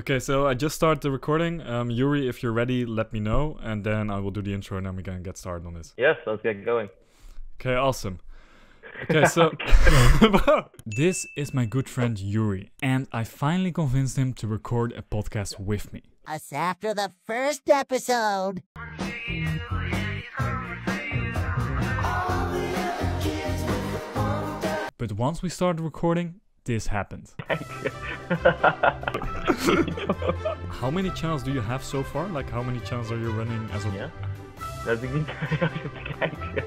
Okay, so I just started the recording. Um, Yuri, if you're ready, let me know, and then I will do the intro, and then we can get started on this. Yes, let's get going. Okay, awesome. Okay, so this is my good friend Yuri, and I finally convinced him to record a podcast with me. Us after the first episode. But once we started recording, this happened. How many channels do you have so far? Like, how many channels are you running as of? Ja. Dat ik niet naar jou zit te kijken.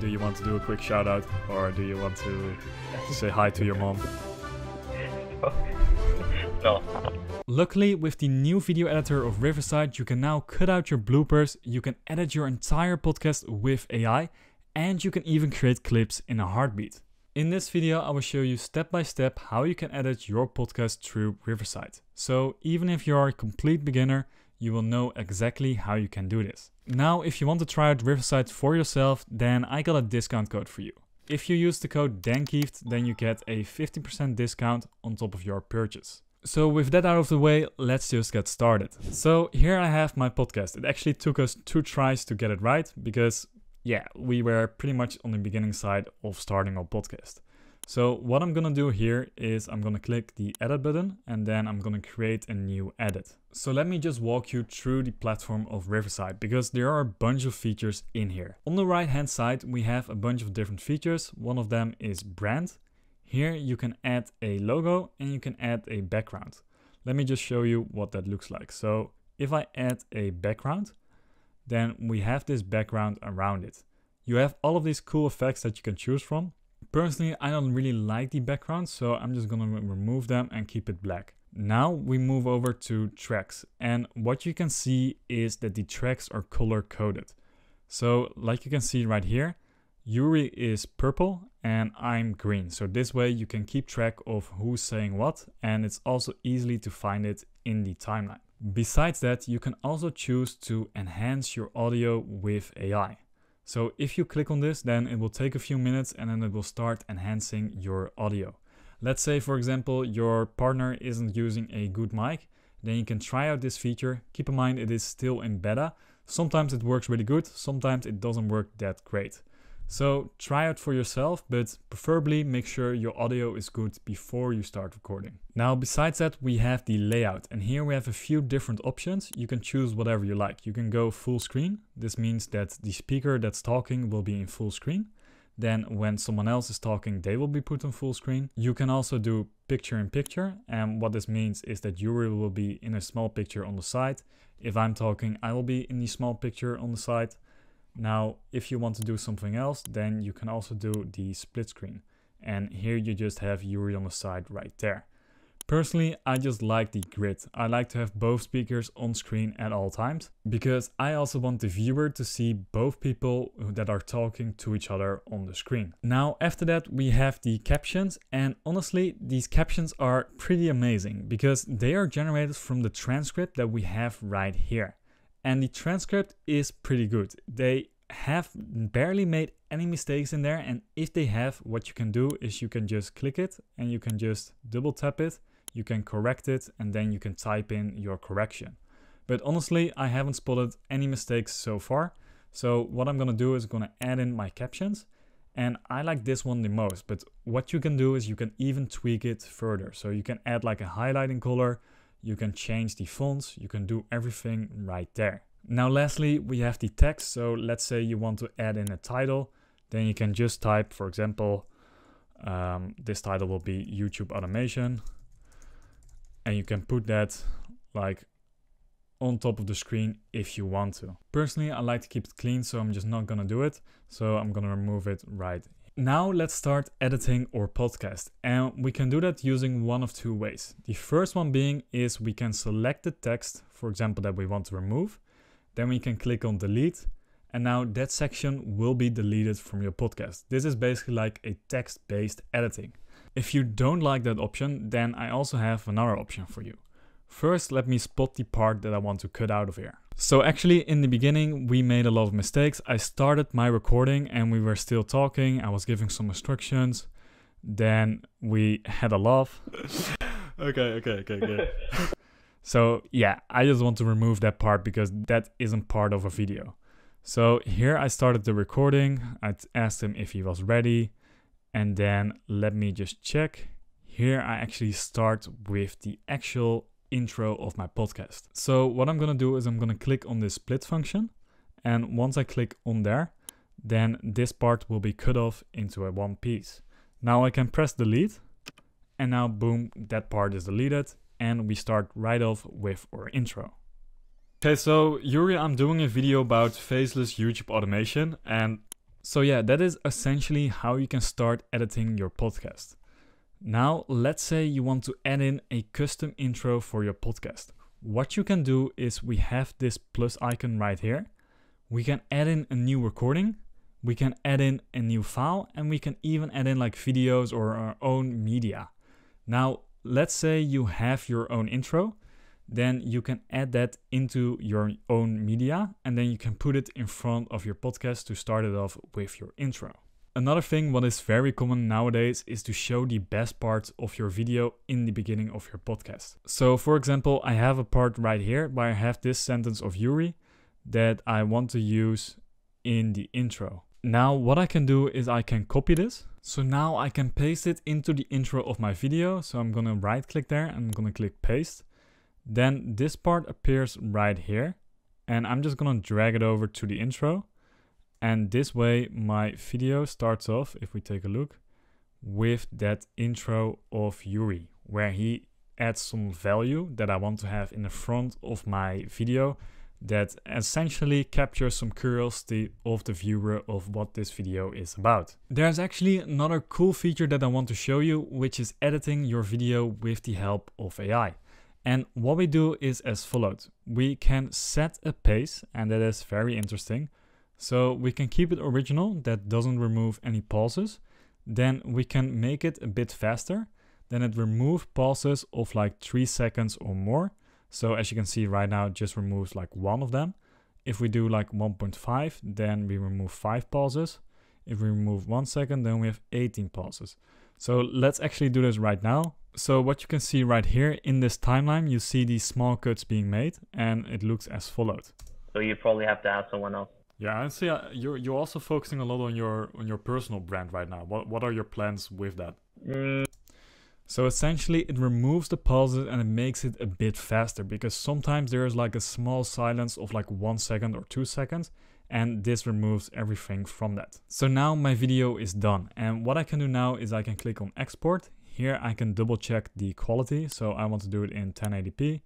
Do you want to do a quick shout out, or do you want to, to say hi to your mom? no. Luckily, with the new video editor of Riverside, you can now cut out your bloopers, you can edit your entire podcast with AI, and you can even create clips in a heartbeat. In this video, I will show you step by step how you can edit your podcast through Riverside. So even if you are a complete beginner, you will know exactly how you can do this. Now, if you want to try out Riverside for yourself, then I got a discount code for you. If you use the code DANKIEFT, then you get a 50% discount on top of your purchase. So with that out of the way, let's just get started. So here I have my podcast. It actually took us two tries to get it right because yeah, we were pretty much on the beginning side of starting our podcast. So what I'm gonna do here is I'm gonna click the edit button and then I'm gonna create a new edit. So let me just walk you through the platform of Riverside because there are a bunch of features in here. On the right hand side we have a bunch of different features. One of them is brand. Here you can add a logo and you can add a background. Let me just show you what that looks like. So if I add a background, then we have this background around it. You have all of these cool effects that you can choose from. Personally, I don't really like the background, so I'm just gonna remove them and keep it black. Now we move over to tracks, and what you can see is that the tracks are color coded. So like you can see right here, Yuri is purple and I'm green. So this way you can keep track of who's saying what and it's also easily to find it in the timeline. Besides that, you can also choose to enhance your audio with AI. So if you click on this, then it will take a few minutes and then it will start enhancing your audio. Let's say, for example, your partner isn't using a good mic, then you can try out this feature. Keep in mind it is still in beta. Sometimes it works really good, sometimes it doesn't work that great. So try out for yourself, but preferably make sure your audio is good before you start recording. Now, besides that, we have the layout and here we have a few different options. You can choose whatever you like. You can go full screen. This means that the speaker that's talking will be in full screen. Then when someone else is talking, they will be put on full screen. You can also do picture in picture. And what this means is that Yuri will be in a small picture on the side. If I'm talking, I will be in the small picture on the side. Now, if you want to do something else, then you can also do the split screen. And here you just have Yuri on the side right there. Personally, I just like the grid. I like to have both speakers on screen at all times because I also want the viewer to see both people that are talking to each other on the screen. Now, after that, we have the captions and honestly, these captions are pretty amazing because they are generated from the transcript that we have right here. And the transcript is pretty good. They have barely made any mistakes in there and if they have, what you can do is you can just click it and you can just double tap it you can correct it and then you can type in your correction. But honestly, I haven't spotted any mistakes so far. So what I'm gonna do is gonna add in my captions and I like this one the most, but what you can do is you can even tweak it further. So you can add like a highlighting color, you can change the fonts, you can do everything right there. Now lastly, we have the text. So let's say you want to add in a title, then you can just type, for example, um, this title will be YouTube automation and you can put that like on top of the screen if you want to. Personally, I like to keep it clean, so I'm just not gonna do it. So I'm gonna remove it right. Now let's start editing our podcast and we can do that using one of two ways. The first one being is we can select the text, for example, that we want to remove. Then we can click on delete and now that section will be deleted from your podcast. This is basically like a text-based editing. If you don't like that option, then I also have another option for you. First, let me spot the part that I want to cut out of here. So actually in the beginning, we made a lot of mistakes. I started my recording and we were still talking. I was giving some instructions. Then we had a laugh. okay, okay, okay, okay. So yeah, I just want to remove that part because that isn't part of a video. So here I started the recording. I asked him if he was ready. And then let me just check. Here I actually start with the actual intro of my podcast. So what I'm gonna do is I'm gonna click on this split function. And once I click on there, then this part will be cut off into a one piece. Now I can press delete and now boom, that part is deleted and we start right off with our intro. Okay, so Yuri, I'm doing a video about faceless YouTube automation and so yeah, that is essentially how you can start editing your podcast. Now, let's say you want to add in a custom intro for your podcast. What you can do is we have this plus icon right here. We can add in a new recording, we can add in a new file, and we can even add in like videos or our own media. Now, let's say you have your own intro, then you can add that into your own media and then you can put it in front of your podcast to start it off with your intro. Another thing what is very common nowadays is to show the best parts of your video in the beginning of your podcast. So for example, I have a part right here where I have this sentence of Yuri that I want to use in the intro. Now what I can do is I can copy this. So now I can paste it into the intro of my video. So I'm gonna right click there and I'm gonna click paste. Then this part appears right here and I'm just gonna drag it over to the intro and this way my video starts off, if we take a look, with that intro of Yuri, where he adds some value that I want to have in the front of my video that essentially captures some curiosity of the viewer of what this video is about. There's actually another cool feature that I want to show you, which is editing your video with the help of AI. And what we do is as followed. We can set a pace, and that is very interesting. So we can keep it original, that doesn't remove any pauses. Then we can make it a bit faster. Then it removes pauses of like 3 seconds or more. So as you can see right now, it just removes like one of them. If we do like 1.5, then we remove 5 pauses. If we remove 1 second, then we have 18 pauses. So let's actually do this right now. So what you can see right here in this timeline, you see these small cuts being made and it looks as followed. So you probably have to ask someone else. Yeah, and see, uh, you're you're also focusing a lot on your on your personal brand right now. What what are your plans with that? Mm, So essentially, it removes the pauses and it makes it a bit faster because sometimes there is like a small silence of like one second or two seconds, and this removes everything from that. So now my video is done, and what I can do now is I can click on export. Here I can double check the quality. So I want to do it in 1080p.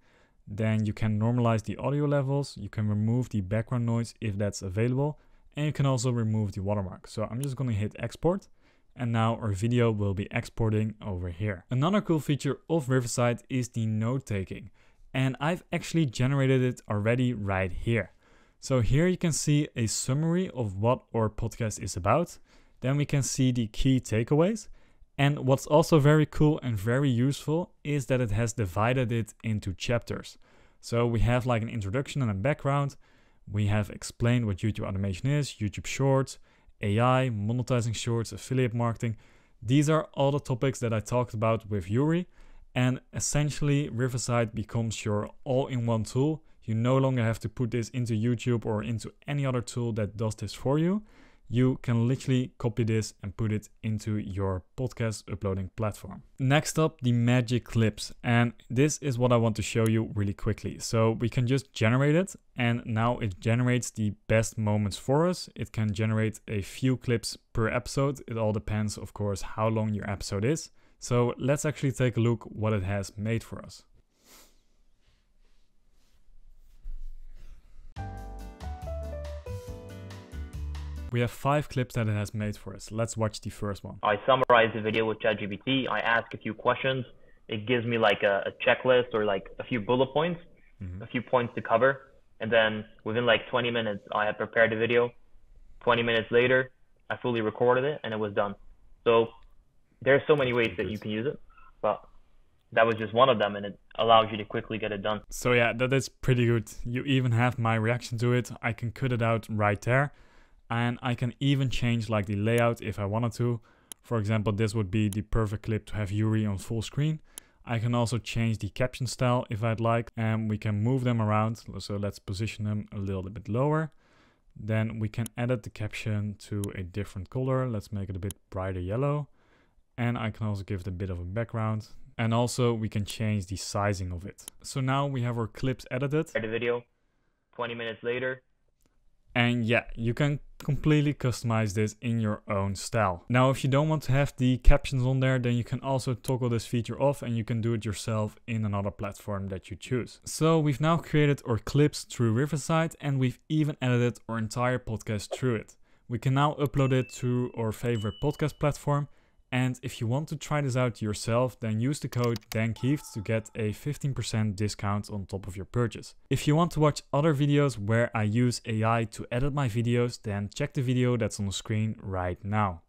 Then you can normalize the audio levels. You can remove the background noise if that's available. And you can also remove the watermark. So I'm just going to hit export. And now our video will be exporting over here. Another cool feature of Riverside is the note taking. And I've actually generated it already right here. So here you can see a summary of what our podcast is about. Then we can see the key takeaways. And what's also very cool and very useful is that it has divided it into chapters. So we have like an introduction and a background. We have explained what YouTube automation is, YouTube Shorts, AI, monetizing shorts, affiliate marketing. These are all the topics that I talked about with Yuri. And essentially, Riverside becomes your all in one tool. You no longer have to put this into YouTube or into any other tool that does this for you you can literally copy this and put it into your podcast uploading platform. Next up, the magic clips. And this is what I want to show you really quickly. So we can just generate it and now it generates the best moments for us. It can generate a few clips per episode. It all depends, of course, how long your episode is. So let's actually take a look what it has made for us. We have five clips that it has made for us. Let's watch the first one. I summarize the video with ChatGPT. I ask a few questions. It gives me like a, a checklist or like a few bullet points, Mhm. a few points to cover. And then within like 20 minutes, I had prepared the video. 20 minutes later, I fully recorded it and it was done. So there's so many ways that you can use it, but that was just one of them and it allows you to quickly get it done. So yeah, that is pretty good. You even have my reaction to it. I can cut it out right there. And I can even change like the layout if I wanted to. For example, this would be the perfect clip to have Yuri on full screen. I can also change the caption style if I'd like and we can move them around. So let's position them a little bit lower. Then we can edit the caption to a different color. Let's make it a bit brighter yellow. And I can also give it a bit of a background. And also we can change the sizing of it. So now we have our clips edited. The video, 20 minutes later, and yeah, you can completely customize this in your own style. Now, if you don't want to have the captions on there, then you can also toggle this feature off and you can do it yourself in another platform that you choose. So we've now created our clips through Riverside and we've even edited our entire podcast through it. We can now upload it to our favorite podcast platform and if you want to try this out yourself, then use the code DANKIEFT to get a 15% discount on top of your purchase. If you want to watch other videos where I use AI to edit my videos, then check the video that's on the screen right now.